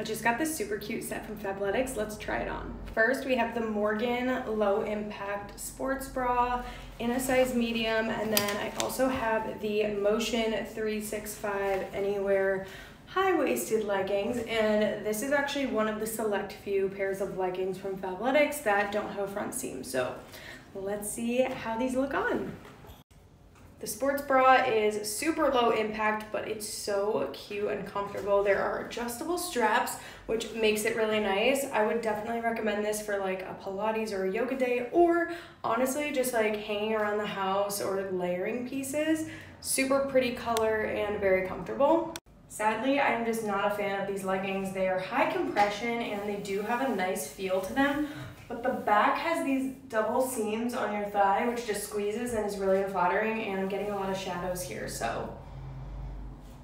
I just got this super cute set from Fabletics. Let's try it on. First, we have the Morgan Low Impact Sports Bra in a size medium, and then I also have the Motion 365 Anywhere high-waisted leggings, and this is actually one of the select few pairs of leggings from Fabletics that don't have a front seam. So let's see how these look on. Sports bra is super low impact, but it's so cute and comfortable. There are adjustable straps, which makes it really nice. I would definitely recommend this for like a Pilates or a yoga day, or honestly, just like hanging around the house or layering pieces. Super pretty color and very comfortable. Sadly, I'm just not a fan of these leggings. They are high compression and they do have a nice feel to them, but the back has these double seams on your thigh, which just squeezes and is really unflattering, and I'm getting a lot of shadows here, so